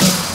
Bye.